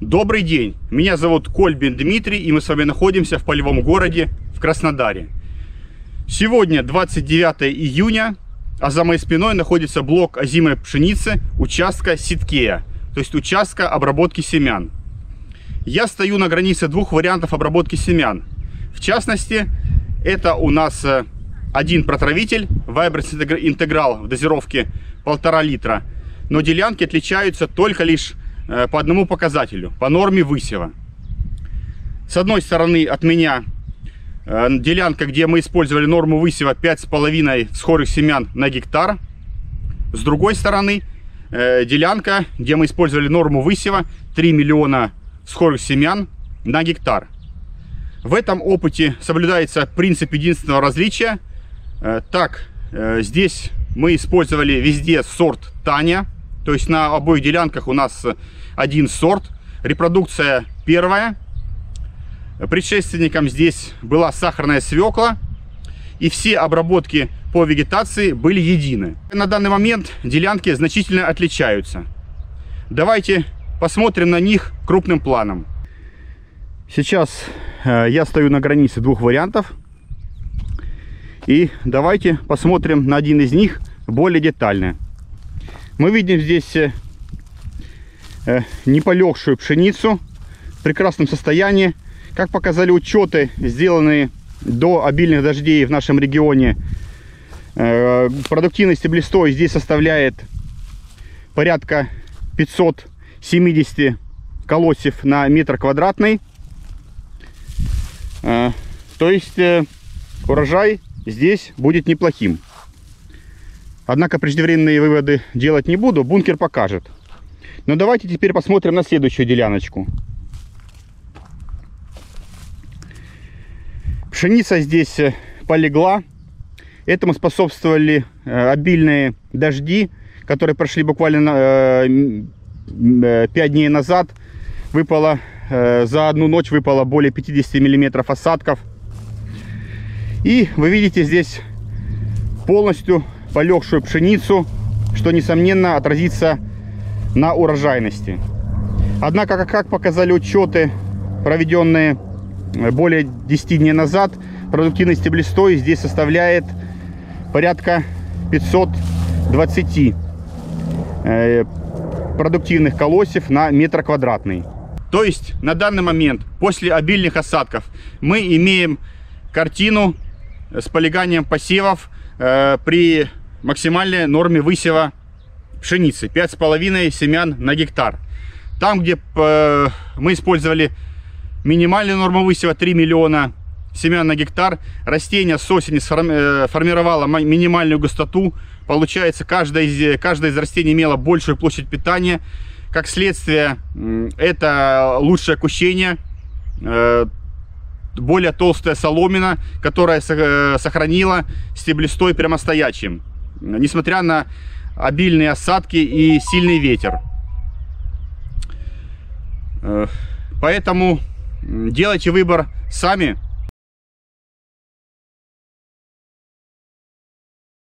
Добрый день, меня зовут Кольбин Дмитрий, и мы с вами находимся в полевом городе в Краснодаре. Сегодня 29 июня, а за моей спиной находится блок озимой пшеницы участка Ситкея, то есть участка обработки семян. Я стою на границе двух вариантов обработки семян. В частности, это у нас э, один протравитель Vibrancy Integral в дозировке 1,5 литра, но делянки отличаются только лишь по одному показателю, по норме высева. С одной стороны от меня э, делянка, где мы использовали норму высева 5,5 схожих семян на гектар. С другой стороны делянка, где мы использовали норму высева 3 миллиона схожих семян на гектар. В этом опыте соблюдается принцип единственного различия. Э, так, э, здесь мы использовали везде сорт Таня. То есть на обоих делянках у нас один сорт. Репродукция первая. Предшественником здесь была сахарная свекла. И все обработки по вегетации были едины. На данный момент делянки значительно отличаются. Давайте посмотрим на них крупным планом. Сейчас э, я стою на границе двух вариантов. И давайте посмотрим на один из них более детально. Мы видим здесь э, э, неполегшую пшеницу в прекрасном состоянии. Как показали учеты, сделанные до обильных дождей в нашем регионе, продуктивность стеблистой здесь составляет порядка 570 колосьев на метр квадратный. То есть э, урожай здесь будет неплохим. Однако преждевременные выводы делать не буду, бункер покажет. Но давайте теперь посмотрим на следующую деляночку. Пшеница здесь э, полегла. Этому способствовали э, обильные дожди, которые прошли буквально 5 дней назад. Выпало Э, за одну ночь выпало более 50 миллиметров осадков. И вы видите здесь полностью полегшую пшеницу, что несомненно отразится на урожайности. Однако, как показали учеты, проведенные э, более 10 дней назад, продуктивность стеблистой здесь составляет порядка 520 э, продуктивных колосьев на метр квадратный. То есть на данный момент, после обильных осадков, мы имеем картину с полеганием посевов э, при максимальной норме высева пшеницы. 5,5 семян на гектар. Там, где э, мы использовали минимальную норму высева 3 миллиона семян на гектар, растение с осени э, формировало минимальную густоту. Получается, каждое из, каждое из растений имело большую площадь питания. Как следствие, это лучшее кущение, э, более толстая соломина, которая сохранила стеблестой прямостоячим, несмотря на обильные осадки и сильный ветер. Э, поэтому делайте выбор сами.